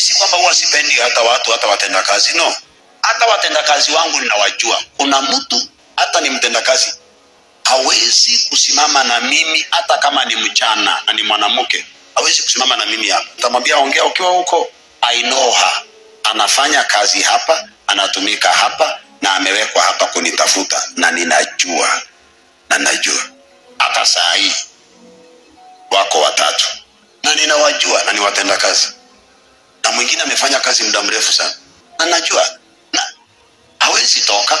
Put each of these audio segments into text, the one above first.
si kwamba huwa sipendi hata watu hata watenda kazi no. Hata watendakazi wangu ninawajua. Kuna mtu hata ni mtendakazi hawezi kusimama na mimi hata kama ni mchana na ni mwanamke. Hawezi kusimama na mimi hapa. Nitamwambia ongea ukiwa huko. I know her. Anafanya kazi hapa anatumika hapa na amewekwa hapa kunitafuta na ninajua na najua. Hata saa hii wako watatu na ninawajua na ni watendakazi na mwingine amefanya kazi muda mrefu sana. Anajua najua na hawezi toka.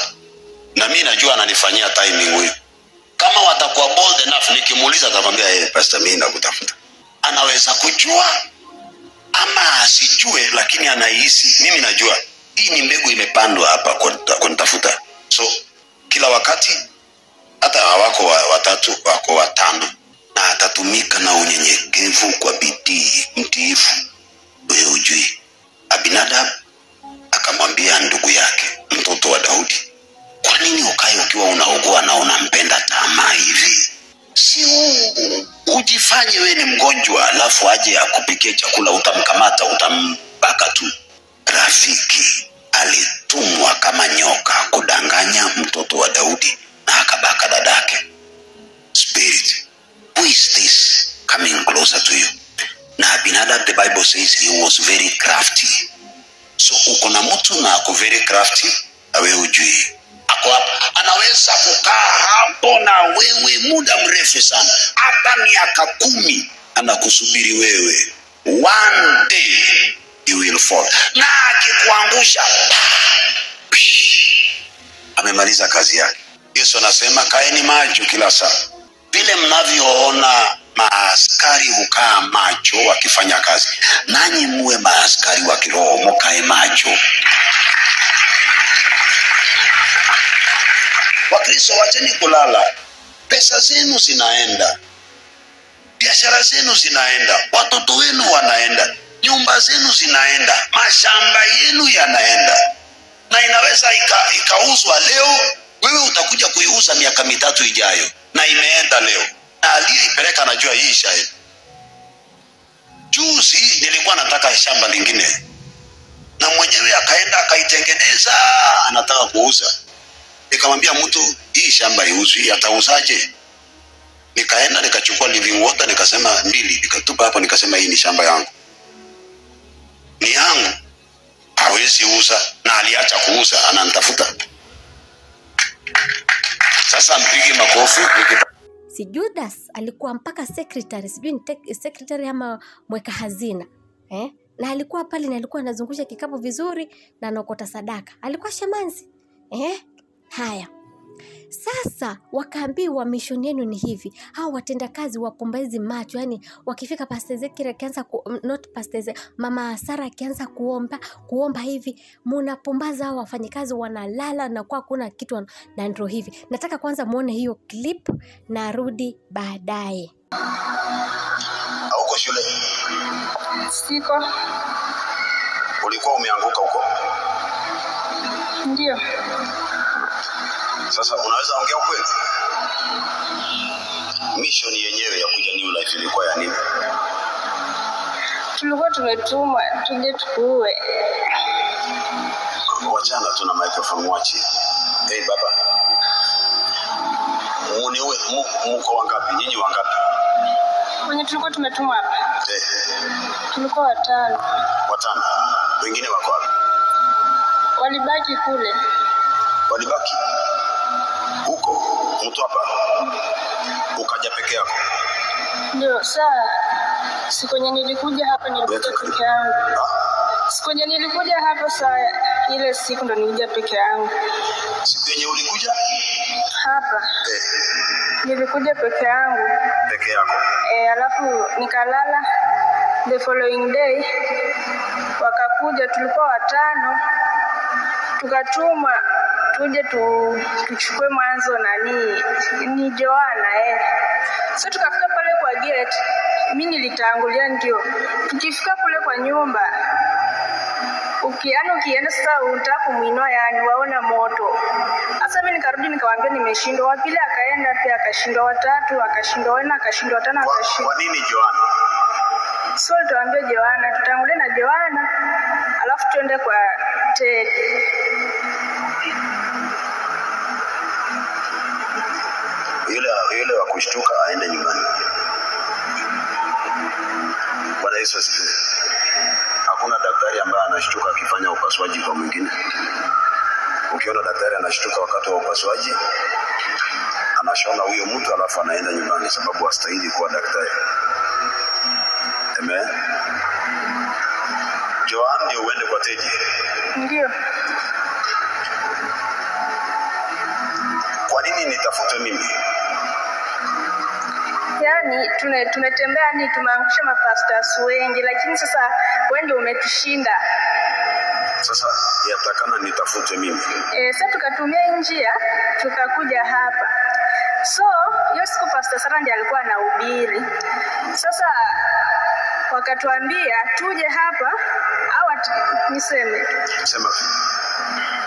Na mi najua ananifanyia timing huyu. Kama watakuwa bold enough nikimuuliza atakwambia hey, pastor mimi nakutafuta. Anaweza kujua? Ama asijue lakini anahisi. Mimi najua. Hii ni mbegu imepandwa hapa kunita- kunitafuta so kila wakati hata wako wa- watatu wako watano. Na atatumika na unyenyekevu kwa bidii mgonjwa alafu aje akupikie chakula utamkamata utambaka tu. Rafiki alitumwa kama nyoka kudanganya mtoto wa daudi na akabaka dadake. Spirit who is this coming closer to you? Na binadamu, the bible says he was very crafty. So uko na mtu na ako very crafty na wewe ujui ako hapa. Anaweza kukaa hapo na wewe muda mrefu sana. Hata miaka kumi anakusubiri wewe. One day you will fall. Na akikuangusha amemaliza kazi yake. Yesu anasema kaeni macho kila saa. Vile mnavyoona maaskari hukaa macho wakifanya kazi. Nanyi muwe maaskari wa kiroho mukae macho. Wakristo wacheni kulala. Pesa zenu zinaenda biashara zenu zinaenda watoto wenu wanaenda nyumba zenu zinaenda mashamba yenu yanaenda. Na inaweza ikauzwa ika- leo wewe utakuja kuiuza miaka mitatu ijayo na imeenda leo. Na aliyeipeleka anajua hii ishaenda juzi nilikuwa nataka shamba lingine. Na mwenyewe akaenda akaitengeneza anataka kuuza. Nikamwambia mtu hii shamba iuzwi atauzaje nikaenda nikachukua living water nikasema mbili nikatupa hapo nikasema hii ni shamba yangu. Ni yangu. Hawezi uza na aliacha kuuza ananitafuta. Sasa mpige makofi si judas alikuwa mpaka secretary sijui secretary ama mweka hazina eh? na alikuwa pale na alikuwa anazungusha kikapu vizuri na anaokota sadaka. Alikuwa shamanzi eh? haya sasa wakaambiwa mishoni yenu ni hivi. Hao watendakazi wapombezi macho yani wakifika Pastor Ezekiel akianza ku, mm, not Pastor Ezekiel, mama Sara akianza kuomba kuomba hivi munapombaza hao wafanyikazi wanalala na kwa kuna kitu na ndio hivi. Nataka kwanza muone hiyo clip narudi baadaye. Hauko shule? Siko. ulikuwa umeanguka huko? Ndio. Sasa unaweza ongea ukweli? Mission yenyewe ya kuja new life ilikuwa ya nini? Tulikuwa tumetumwa tuje tukuue. wachana tuna microphone mwachi hey baba. Muniwe mu- muko wangapi? Nyinyi wangapi? Wenye tulikuwa tumetumwa hapa. hey, Tulikuwa watano. watano. Wengine wako wapi? Walibaki kule. walibaki mtu hapa? Ukaja peke yako? Ndio saa. Siku yenye nilikuja hapa nilikuja peke yangu. Siku yenye nilikuja hapa saa ile siku ndo nilikuja peke yangu. siku yenye ulikuja? Hapa. Eh, nilikuja peke yangu. peke yako. Eh, alafu nikalala the following day. Wakakuja tulikuwa watano. Tukatumwa tuje tu, tuchukue mwanzo nani ni Joana eh. So tukafika pale kwa gate, mi nilitangulia ndio. Tukifika kule kwa nyumba ukiano yani ukienda sasa unataka kumwinua yani waona moto. Sasa mimi nikarudi nikamwambia nimeshindwa. Wa pili akaenda pia akashindwa, watatu akashindwa, wanne akashindwa, watano kwa, akashindwa. kwa nini Joana So tuambie Joana, tutangulie na Joana alafu tuende Teddy. Yule yule wa kushtuka aende nyumbani. Bwana Yesu asifiwe. Hakuna daktari ambaye anashtuka akifanya upasuaji kwa mwingine. Ukiona daktari anashtuka wakati wa upasuaji, anashona huyo mtu alafu anaenda nyumbani, sababu astahili kuwa daktari. Amen. Joan, ndio uende kwa Teji. Ndio. Kwa nini nitafute mimi? Tune, tumetembea ni tumeangusha mapastas wengi, lakini sasa wewe ndio umetushinda. Sasa yatakana nitafute mimi. E, sasa tukatumia njia tukakuja hapa. So hiyo siku Pastor Sara ndiye alikuwa anahubiri. Sasa wakatuambia tuje hapa au niseme Sema.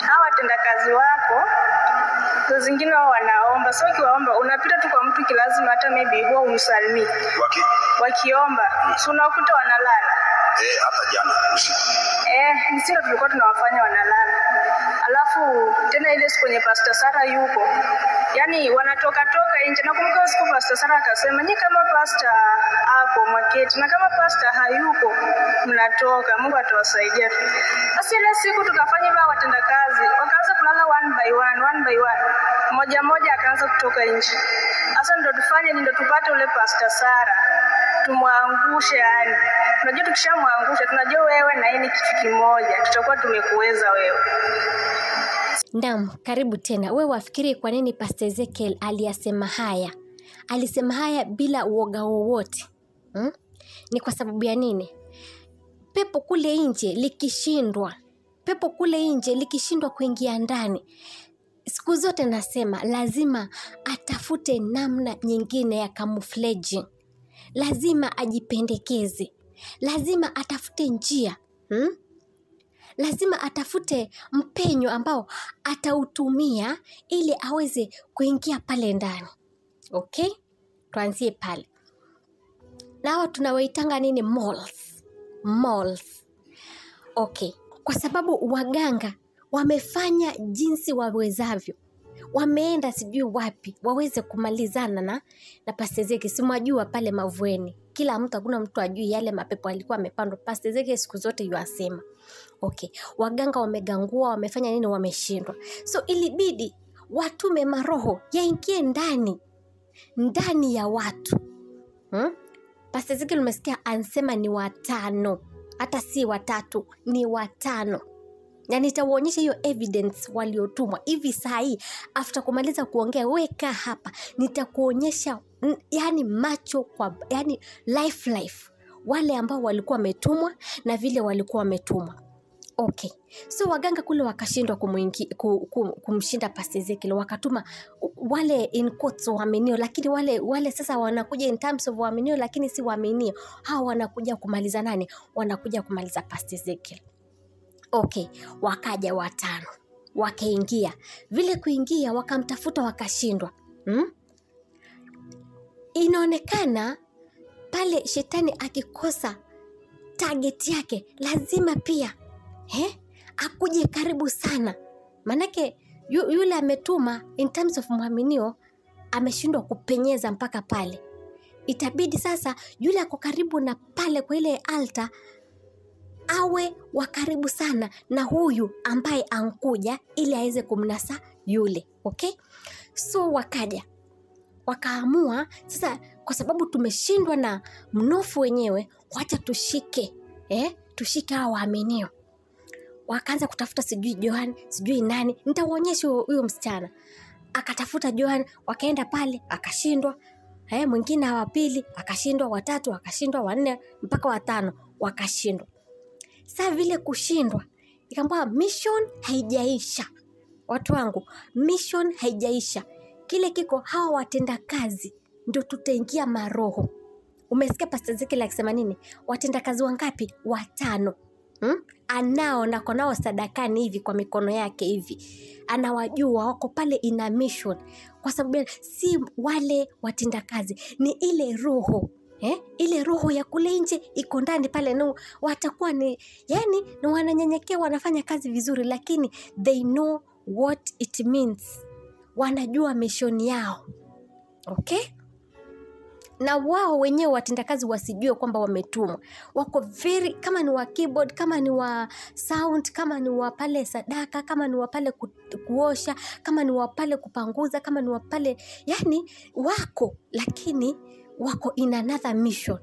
hawa watendakazi wako saa zingine wao wanaomba, sio kiwaomba, unapita tu kwa mtu kilazima, hata maybe huwa umsalimii. Waki Wakiomba si unakuta wanalala. eh, hata jana usiku. Eh, ni sisi ndo tulikuwa tunawafanya wanalala. Alafu tena ile siku kwenye Pastor Sara yuko, yaani wanatoka toka nje. Nakumbuka siku Pastor Sara akasema, nyi kama pastor hapo mwaketi na kama pastor hayuko mnatoka, Mungu atawasaidia. Basi ile siku tukafanya watendakazi kazi one by one, one by one, moja moja akaanza kutoka nje. Sasa ndo tufanye ndio tupate ule Pastor Sara tumwangushe yani. Unajua tukishamwangusha tunajua wewe na yeye ni kitu kimoja, tutakuwa tumekuweza wewe. Naam, karibu tena. Wewe wafikiri kwa nini Pastor Ezekiel aliyasema haya? Alisema haya bila uoga wowote hmm? Ni kwa sababu ya nini? Pepo kule nje likishindwa, pepo kule nje likishindwa kuingia ndani, siku zote nasema lazima atafute namna nyingine ya camouflaging, lazima ajipendekeze, lazima atafute njia hmm? lazima atafute mpenyo ambao atautumia ili aweze kuingia pale ndani. ok tuanzie pale. Na hawa tunawaitanga nini? malls malls Okay, kwa sababu waganga wamefanya jinsi wawezavyo, wameenda sijui wapi waweze kumalizana na na Ezekiel. Simwajua pale Mavueni, kila mtu, hakuna mtu ajui yale mapepo alikuwa amepandwa. Ezekiel siku zote yuasema. Okay, waganga wamegangua, wamefanya nini, wameshindwa. So ilibidi watume maroho yaingie ndani. Ndani ya watu. Hmm? Ezekiel limesikia ansema ni watano, hata si watatu, ni watano. Na nitauonyesha hiyo evidence waliotumwa. Hivi saa hii after kumaliza kuongea weka hapa. Nitakuonyesha yani macho kwa yani life life. Wale ambao walikuwa wametumwa na vile walikuwa wametumwa okay. So waganga kule wakashindwa kumshinda pasi Ezekiel. Wakatuma wale waaminio lakini wale wale sasa wanakuja in terms of waaminio lakini si waaminio. Hawa wanakuja kumaliza nani? Wanakuja kumaliza Pastor Ezekiel. Okay. Wakaja watano. Wakaingia. Vile kuingia wakamtafuta wakashindwa. Hmm? inaonekana pale shetani akikosa target yake lazima pia akuje karibu sana. Maanake yu, yule ametuma in terms of mwaminio ameshindwa kupenyeza mpaka pale. Itabidi sasa yule ako karibu na pale kwa ile alta awe wa karibu sana na huyu ambaye ankuja ili aweze kumnasa yule okay? So wakaja. Wakaamua sasa kwa sababu tumeshindwa na mnofu wenyewe wacha tushike eh? tushike awa waaminio wakaanza kutafuta sijui johan sijui nani. Nitauonyesha huyo msichana. Akatafuta johan wakaenda pale akashindwa. Eh, mwingine wa pili akashindwa watatu akashindwa wanne mpaka watano wakashindwa. Saa vile kushindwa ikaambua mission haijaisha. Watu wangu mission haijaisha. Kile kiko hawa watenda kazi ndio tutaingia maroho. Umesikia Pastor Ezekiel akisema nini? Watenda kazi wangapi? Watano hmm? anao nako nao sadakani hivi kwa mikono yake hivi. Anawajua wako pale ina mission. Kwa sababu si wale watinda kazi. Ni ile roho. Eh? ile roho ya kule nje iko ndani pale. Na watakuwa ni yani ni wananyenyekea wanafanya kazi vizuri lakini they know what it means. Wanajua mishoni yao. Okay na wao wenyewe watendakazi wasijue kwamba wametumwa. Wako very kama ni wa keyboard kama ni wa sound kama ni wa pale sadaka kama ni wa pale ku, kuosha kama ni wa pale kupanguza kama ni wa pale yani wako lakini wako in another mission